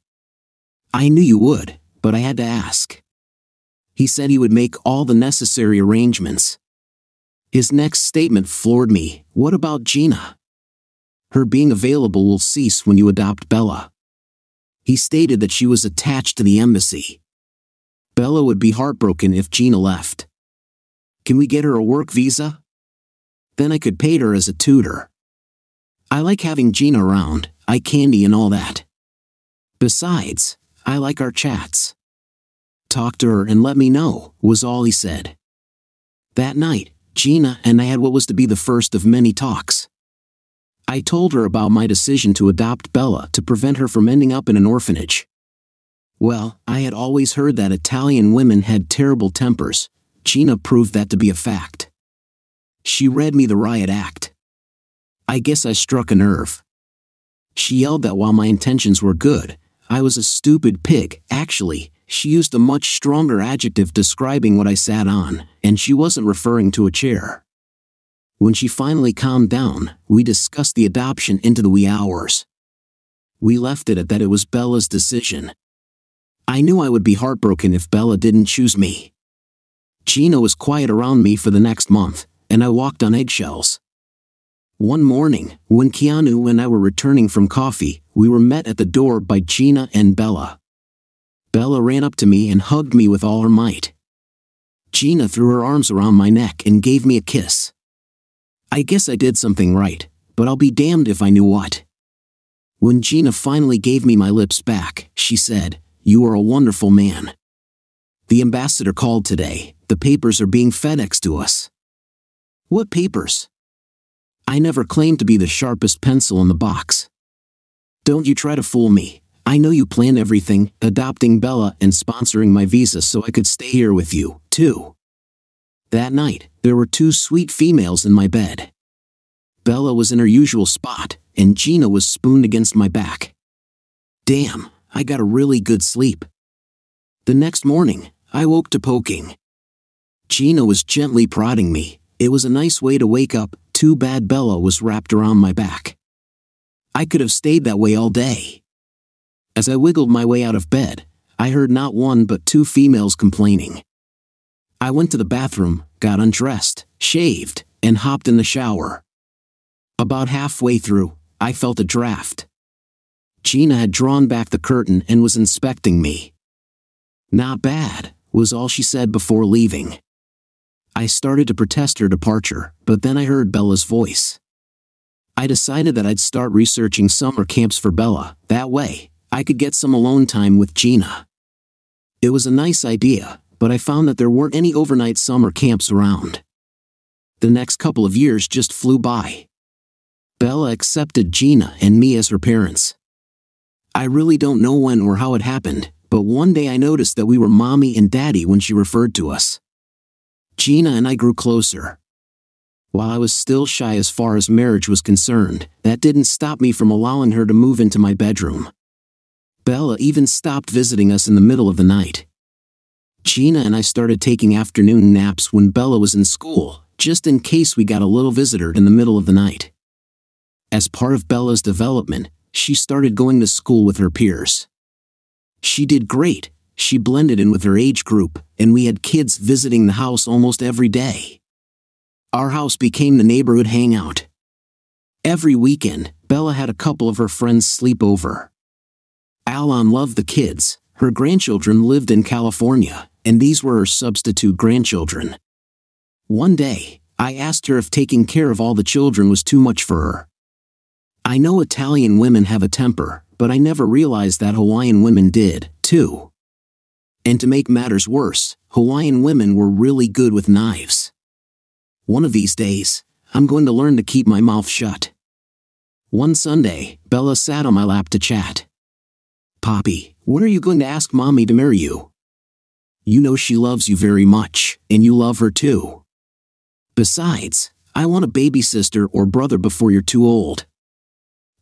I knew you would, but I had to ask. He said he would make all the necessary arrangements. His next statement floored me What about Gina? Her being available will cease when you adopt Bella. He stated that she was attached to the embassy. Bella would be heartbroken if Gina left. Can we get her a work visa? Then I could pay her as a tutor. I like having Gina around, eye candy and all that. Besides, I like our chats. Talk to her and let me know, was all he said. That night, Gina and I had what was to be the first of many talks. I told her about my decision to adopt Bella to prevent her from ending up in an orphanage. Well, I had always heard that Italian women had terrible tempers. Gina proved that to be a fact. She read me the riot act. I guess I struck a nerve. She yelled that while my intentions were good, I was a stupid pig. Actually, she used a much stronger adjective describing what I sat on, and she wasn't referring to a chair. When she finally calmed down, we discussed the adoption into the wee hours. We left it at that it was Bella's decision. I knew I would be heartbroken if Bella didn't choose me. Gina was quiet around me for the next month, and I walked on eggshells. One morning, when Keanu and I were returning from coffee, we were met at the door by Gina and Bella. Bella ran up to me and hugged me with all her might. Gina threw her arms around my neck and gave me a kiss. I guess I did something right, but I'll be damned if I knew what. When Gina finally gave me my lips back, she said, You are a wonderful man. The ambassador called today. The papers are being FedEx to us. What papers? I never claimed to be the sharpest pencil in the box. Don't you try to fool me. I know you planned everything, adopting Bella and sponsoring my visa so I could stay here with you, too. That night, there were two sweet females in my bed. Bella was in her usual spot, and Gina was spooned against my back. Damn, I got a really good sleep. The next morning, I woke to poking. Gina was gently prodding me. It was a nice way to wake up, too bad Bella was wrapped around my back. I could have stayed that way all day. As I wiggled my way out of bed, I heard not one but two females complaining. I went to the bathroom, got undressed, shaved, and hopped in the shower. About halfway through, I felt a draft. Gina had drawn back the curtain and was inspecting me. Not bad, was all she said before leaving. I started to protest her departure, but then I heard Bella's voice. I decided that I'd start researching summer camps for Bella, that way, I could get some alone time with Gina. It was a nice idea, but I found that there weren't any overnight summer camps around. The next couple of years just flew by. Bella accepted Gina and me as her parents. I really don't know when or how it happened, but one day I noticed that we were mommy and daddy when she referred to us. Gina and I grew closer. While I was still shy as far as marriage was concerned, that didn't stop me from allowing her to move into my bedroom. Bella even stopped visiting us in the middle of the night. Gina and I started taking afternoon naps when Bella was in school, just in case we got a little visitor in the middle of the night. As part of Bella's development, she started going to school with her peers. She did great, she blended in with her age group, and we had kids visiting the house almost every day. Our house became the neighborhood hangout. Every weekend, Bella had a couple of her friends sleep over. Alani loved the kids, her grandchildren lived in California, and these were her substitute grandchildren. One day, I asked her if taking care of all the children was too much for her. I know Italian women have a temper, but I never realized that Hawaiian women did, too. And to make matters worse, Hawaiian women were really good with knives. One of these days, I'm going to learn to keep my mouth shut. One Sunday, Bella sat on my lap to chat. Poppy, when are you going to ask Mommy to marry you? You know she loves you very much, and you love her too. Besides, I want a baby sister or brother before you're too old.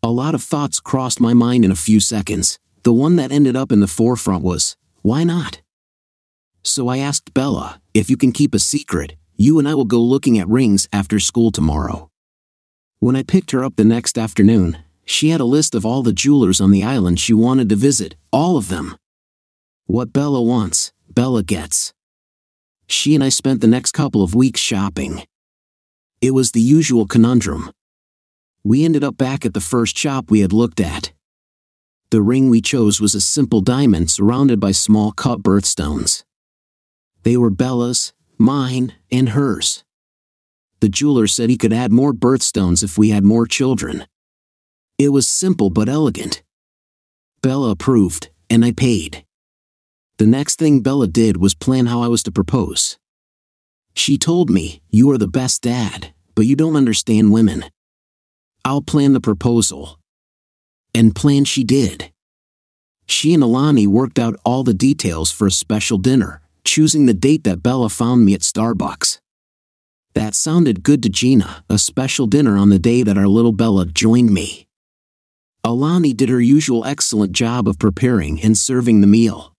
A lot of thoughts crossed my mind in a few seconds. The one that ended up in the forefront was, why not? So I asked Bella, if you can keep a secret, you and I will go looking at rings after school tomorrow. When I picked her up the next afternoon, she had a list of all the jewelers on the island she wanted to visit, all of them. What Bella wants, Bella gets. She and I spent the next couple of weeks shopping. It was the usual conundrum. We ended up back at the first shop we had looked at. The ring we chose was a simple diamond surrounded by small cut birthstones. They were Bella's, mine, and hers. The jeweler said he could add more birthstones if we had more children. It was simple but elegant. Bella approved, and I paid. The next thing Bella did was plan how I was to propose. She told me, You are the best dad, but you don't understand women. I'll plan the proposal. And plan she did. She and Alani worked out all the details for a special dinner, choosing the date that Bella found me at Starbucks. That sounded good to Gina, a special dinner on the day that our little Bella joined me. Alani did her usual excellent job of preparing and serving the meal.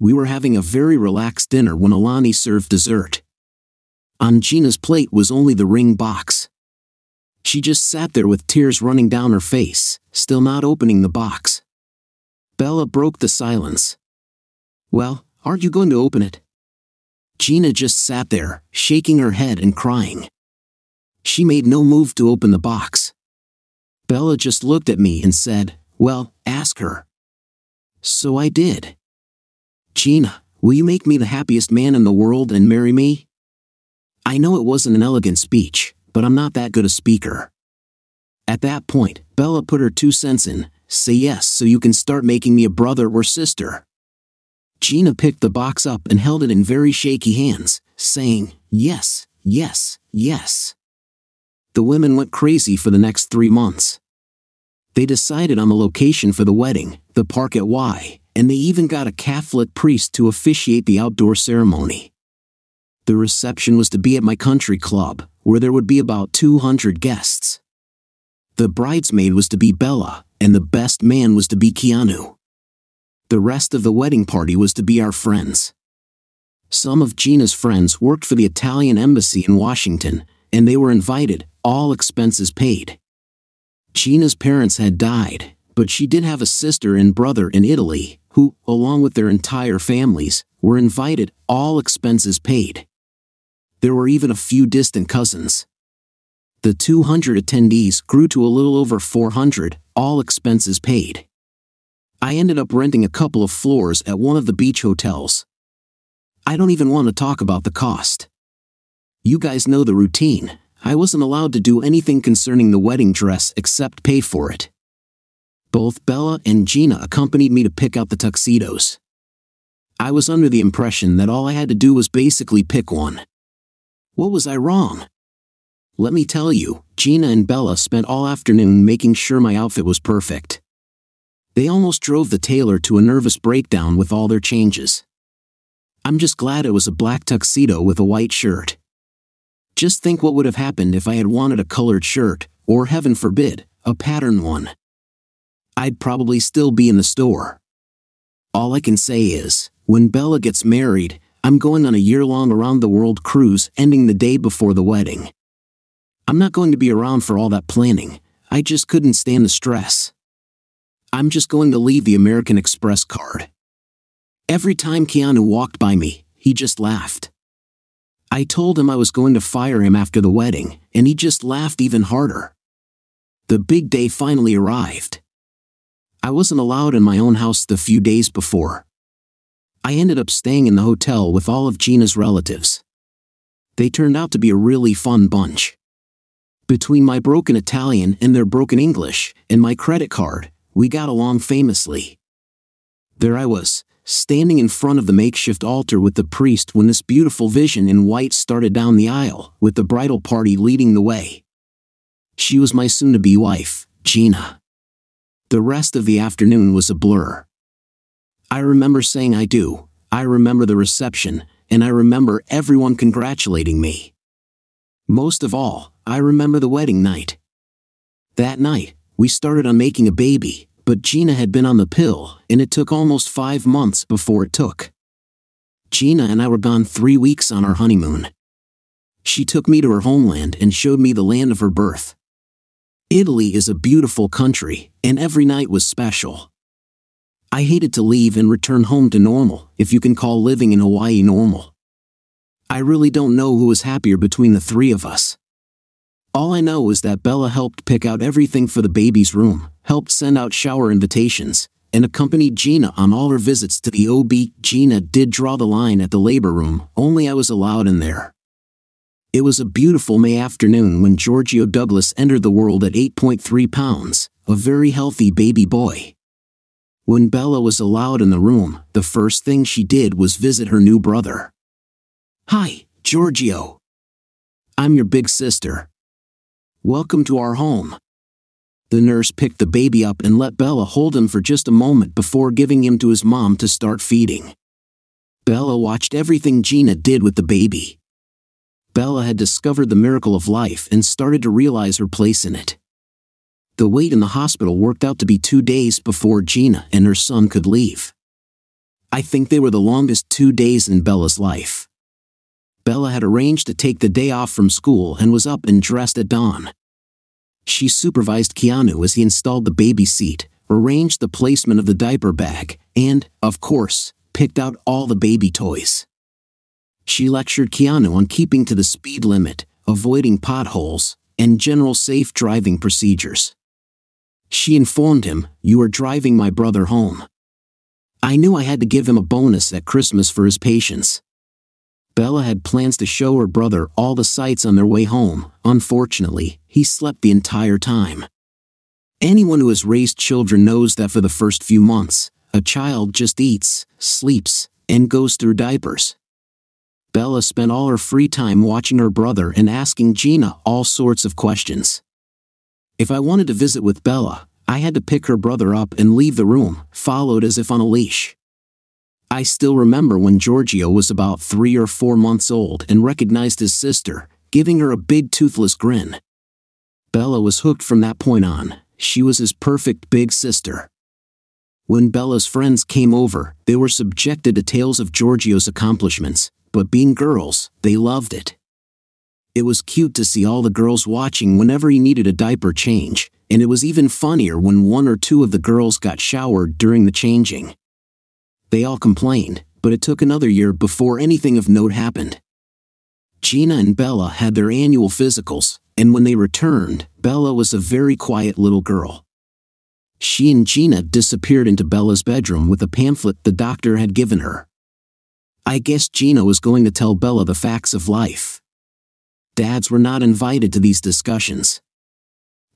We were having a very relaxed dinner when Alani served dessert. On Gina's plate was only the ring box. She just sat there with tears running down her face, still not opening the box. Bella broke the silence. Well, aren't you going to open it? Gina just sat there, shaking her head and crying. She made no move to open the box. Bella just looked at me and said, Well, ask her. So I did. Gina, will you make me the happiest man in the world and marry me? I know it wasn't an elegant speech, but I'm not that good a speaker. At that point, Bella put her two cents in say yes so you can start making me a brother or sister. Gina picked the box up and held it in very shaky hands, saying, Yes, yes, yes. The women went crazy for the next three months. They decided on the location for the wedding, the park at Y, and they even got a Catholic priest to officiate the outdoor ceremony. The reception was to be at my country club, where there would be about 200 guests. The bridesmaid was to be Bella, and the best man was to be Keanu. The rest of the wedding party was to be our friends. Some of Gina's friends worked for the Italian embassy in Washington, and they were invited, all expenses paid. Gina's parents had died, but she did have a sister and brother in Italy, who, along with their entire families, were invited, all expenses paid. There were even a few distant cousins. The 200 attendees grew to a little over 400, all expenses paid. I ended up renting a couple of floors at one of the beach hotels. I don't even want to talk about the cost. You guys know the routine. I wasn't allowed to do anything concerning the wedding dress except pay for it. Both Bella and Gina accompanied me to pick out the tuxedos. I was under the impression that all I had to do was basically pick one. What was I wrong? Let me tell you, Gina and Bella spent all afternoon making sure my outfit was perfect. They almost drove the tailor to a nervous breakdown with all their changes. I'm just glad it was a black tuxedo with a white shirt. Just think what would have happened if I had wanted a colored shirt, or heaven forbid, a pattern one. I'd probably still be in the store. All I can say is, when Bella gets married, I'm going on a year long around the world cruise ending the day before the wedding. I'm not going to be around for all that planning, I just couldn't stand the stress. I'm just going to leave the American Express card. Every time Keanu walked by me, he just laughed. I told him I was going to fire him after the wedding, and he just laughed even harder. The big day finally arrived. I wasn't allowed in my own house the few days before, I ended up staying in the hotel with all of Gina's relatives. They turned out to be a really fun bunch. Between my broken Italian and their broken English, and my credit card, we got along famously. There I was, standing in front of the makeshift altar with the priest when this beautiful vision in white started down the aisle, with the bridal party leading the way. She was my soon to be wife, Gina. The rest of the afternoon was a blur. I remember saying I do, I remember the reception, and I remember everyone congratulating me. Most of all, I remember the wedding night. That night, we started on making a baby, but Gina had been on the pill, and it took almost five months before it took. Gina and I were gone three weeks on our honeymoon. She took me to her homeland and showed me the land of her birth. Italy is a beautiful country, and every night was special. I hated to leave and return home to normal, if you can call living in Hawaii normal. I really don't know who was happier between the three of us. All I know is that Bella helped pick out everything for the baby's room, helped send out shower invitations, and accompanied Gina on all her visits to the OB. Gina did draw the line at the labor room, only I was allowed in there. It was a beautiful May afternoon when Giorgio Douglas entered the world at 8.3 pounds, a very healthy baby boy. When Bella was allowed in the room, the first thing she did was visit her new brother. Hi, Giorgio. I'm your big sister. Welcome to our home. The nurse picked the baby up and let Bella hold him for just a moment before giving him to his mom to start feeding. Bella watched everything Gina did with the baby. Bella had discovered the miracle of life and started to realize her place in it. The wait in the hospital worked out to be two days before Gina and her son could leave. I think they were the longest two days in Bella's life. Bella had arranged to take the day off from school and was up and dressed at dawn. She supervised Keanu as he installed the baby seat, arranged the placement of the diaper bag, and, of course, picked out all the baby toys. She lectured Keanu on keeping to the speed limit, avoiding potholes, and general safe driving procedures. She informed him, You are driving my brother home. I knew I had to give him a bonus at Christmas for his patience. Bella had plans to show her brother all the sights on their way home. Unfortunately, he slept the entire time. Anyone who has raised children knows that for the first few months, a child just eats, sleeps, and goes through diapers. Bella spent all her free time watching her brother and asking Gina all sorts of questions. If I wanted to visit with Bella, I had to pick her brother up and leave the room, followed as if on a leash. I still remember when Giorgio was about three or four months old and recognized his sister, giving her a big toothless grin. Bella was hooked from that point on, she was his perfect big sister. When Bella's friends came over, they were subjected to tales of Giorgio's accomplishments, but being girls, they loved it. It was cute to see all the girls watching whenever he needed a diaper change, and it was even funnier when one or two of the girls got showered during the changing. They all complained, but it took another year before anything of note happened. Gina and Bella had their annual physicals, and when they returned, Bella was a very quiet little girl. She and Gina disappeared into Bella's bedroom with a pamphlet the doctor had given her. I guess Gina was going to tell Bella the facts of life. Dads were not invited to these discussions.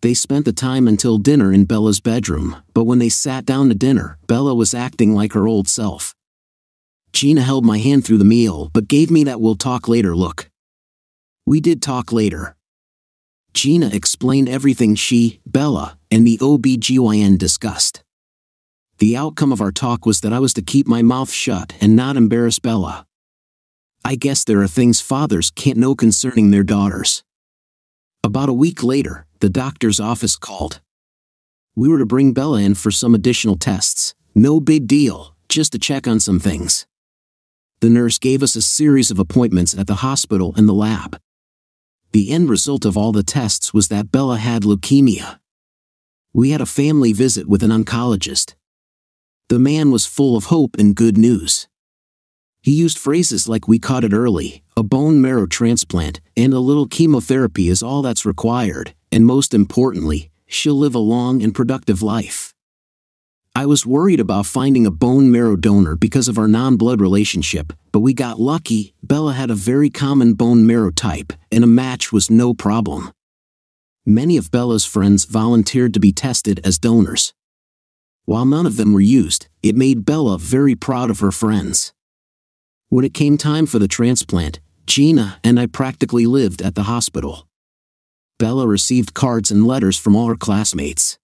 They spent the time until dinner in Bella's bedroom, but when they sat down to dinner, Bella was acting like her old self. Gina held my hand through the meal but gave me that we'll talk later look. We did talk later. Gina explained everything she, Bella, and the OBGYN discussed. The outcome of our talk was that I was to keep my mouth shut and not embarrass Bella. I guess there are things fathers can't know concerning their daughters. About a week later, the doctor's office called. We were to bring Bella in for some additional tests. No big deal, just to check on some things. The nurse gave us a series of appointments at the hospital and the lab. The end result of all the tests was that Bella had leukemia. We had a family visit with an oncologist. The man was full of hope and good news. He used phrases like we caught it early, a bone marrow transplant, and a little chemotherapy is all that's required, and most importantly, she'll live a long and productive life. I was worried about finding a bone marrow donor because of our non blood relationship, but we got lucky. Bella had a very common bone marrow type, and a match was no problem. Many of Bella's friends volunteered to be tested as donors. While none of them were used, it made Bella very proud of her friends. When it came time for the transplant, Gina and I practically lived at the hospital. Bella received cards and letters from all her classmates.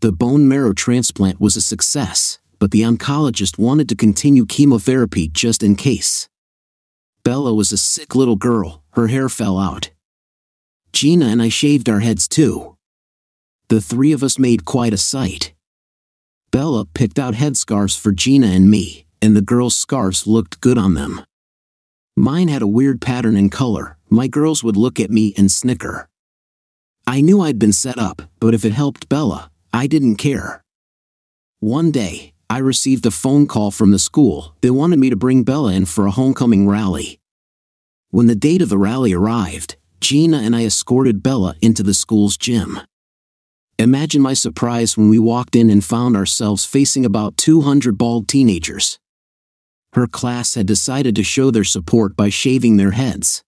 The bone marrow transplant was a success, but the oncologist wanted to continue chemotherapy just in case. Bella was a sick little girl, her hair fell out. Gina and I shaved our heads too. The three of us made quite a sight. Bella picked out headscarves for Gina and me, and the girls' scarves looked good on them. Mine had a weird pattern and color, my girls would look at me and snicker. I knew I'd been set up, but if it helped Bella, I didn't care. One day, I received a phone call from the school. They wanted me to bring Bella in for a homecoming rally. When the date of the rally arrived, Gina and I escorted Bella into the school's gym. Imagine my surprise when we walked in and found ourselves facing about 200 bald teenagers. Her class had decided to show their support by shaving their heads.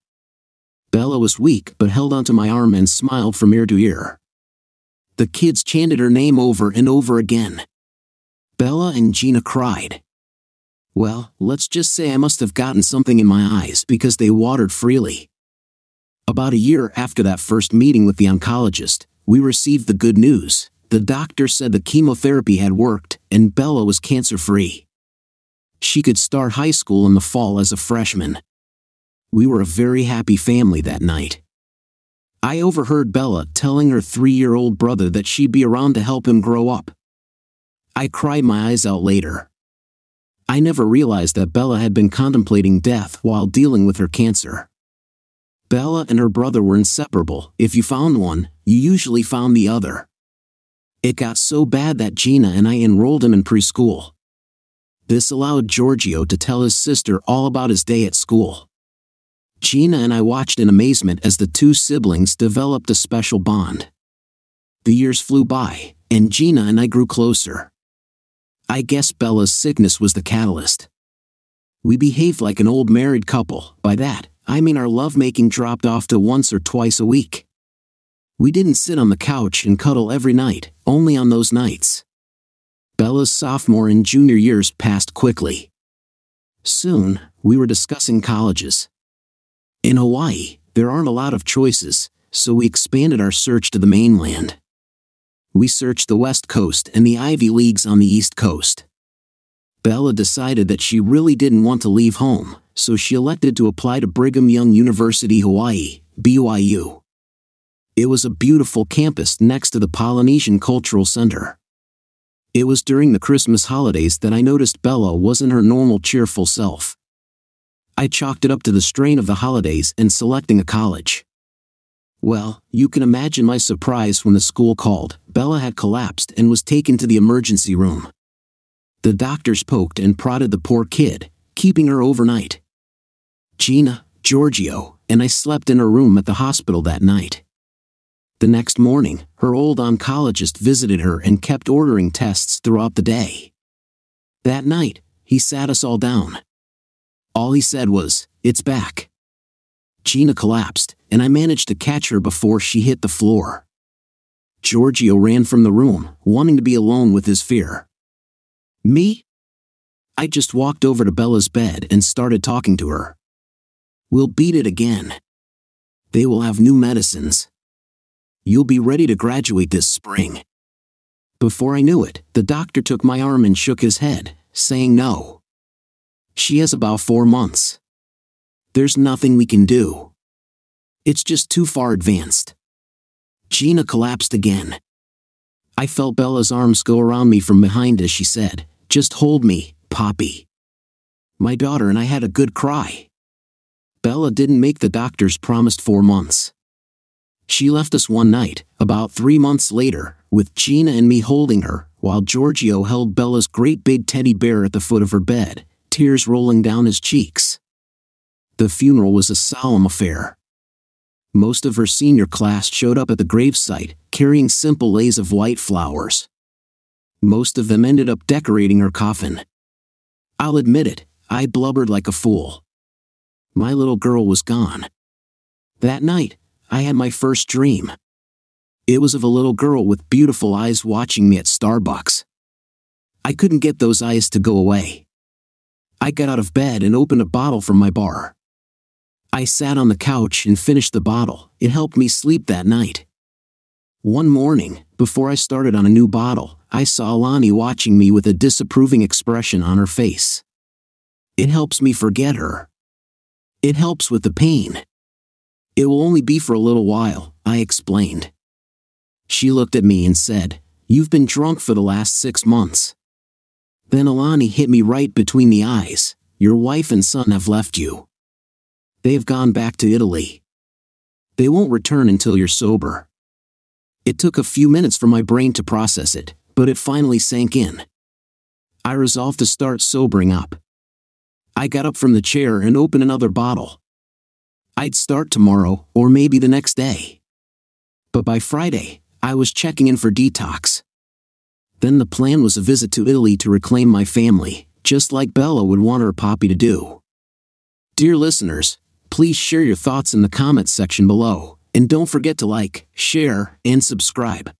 Bella was weak but held onto my arm and smiled from ear to ear. The kids chanted her name over and over again. Bella and Gina cried. Well, let's just say I must have gotten something in my eyes because they watered freely. About a year after that first meeting with the oncologist, we received the good news. The doctor said the chemotherapy had worked and Bella was cancer free. She could start high school in the fall as a freshman. We were a very happy family that night. I overheard Bella telling her three year old brother that she'd be around to help him grow up. I cried my eyes out later. I never realized that Bella had been contemplating death while dealing with her cancer. Bella and her brother were inseparable. If you found one, you usually found the other. It got so bad that Gina and I enrolled him in preschool. This allowed Giorgio to tell his sister all about his day at school. Gina and I watched in amazement as the two siblings developed a special bond. The years flew by, and Gina and I grew closer. I guess Bella's sickness was the catalyst. We behaved like an old married couple, by that, I mean our lovemaking dropped off to once or twice a week. We didn't sit on the couch and cuddle every night, only on those nights. Bella's sophomore and junior years passed quickly. Soon, we were discussing colleges. In Hawaii, there aren't a lot of choices, so we expanded our search to the mainland. We searched the West Coast and the Ivy Leagues on the East Coast. Bella decided that she really didn't want to leave home, so she elected to apply to Brigham Young University Hawaii, BYU. It was a beautiful campus next to the Polynesian Cultural Center. It was during the Christmas holidays that I noticed Bella wasn't her normal cheerful self. I chalked it up to the strain of the holidays and selecting a college. Well, you can imagine my surprise when the school called. Bella had collapsed and was taken to the emergency room. The doctors poked and prodded the poor kid, keeping her overnight. Gina, Giorgio, and I slept in her room at the hospital that night. The next morning, her old oncologist visited her and kept ordering tests throughout the day. That night, he sat us all down. All he said was, It's back. Gina collapsed, and I managed to catch her before she hit the floor. Giorgio ran from the room, wanting to be alone with his fear. Me? I just walked over to Bella's bed and started talking to her. We'll beat it again. They will have new medicines. You'll be ready to graduate this spring. Before I knew it, the doctor took my arm and shook his head, saying no. She has about four months. There's nothing we can do. It's just too far advanced. Gina collapsed again. I felt Bella's arms go around me from behind as she said, Just hold me, Poppy. My daughter and I had a good cry. Bella didn't make the doctor's promised four months. She left us one night, about three months later, with Gina and me holding her, while Giorgio held Bella's great big teddy bear at the foot of her bed, tears rolling down his cheeks. The funeral was a solemn affair. Most of her senior class showed up at the gravesite, carrying simple leis of white flowers. Most of them ended up decorating her coffin. I'll admit it, I blubbered like a fool. My little girl was gone. That night, I had my first dream. It was of a little girl with beautiful eyes watching me at Starbucks. I couldn't get those eyes to go away. I got out of bed and opened a bottle from my bar. I sat on the couch and finished the bottle. It helped me sleep that night. One morning, before I started on a new bottle, I saw Alani watching me with a disapproving expression on her face. It helps me forget her. It helps with the pain. It will only be for a little while, I explained. She looked at me and said, You've been drunk for the last six months. Then Alani hit me right between the eyes. Your wife and son have left you. They have gone back to Italy. They won't return until you're sober. It took a few minutes for my brain to process it, but it finally sank in. I resolved to start sobering up. I got up from the chair and opened another bottle. I'd start tomorrow, or maybe the next day. But by Friday, I was checking in for detox. Then the plan was a visit to Italy to reclaim my family, just like Bella would want her poppy to do. Dear listeners, please share your thoughts in the comments section below, and don't forget to like, share, and subscribe.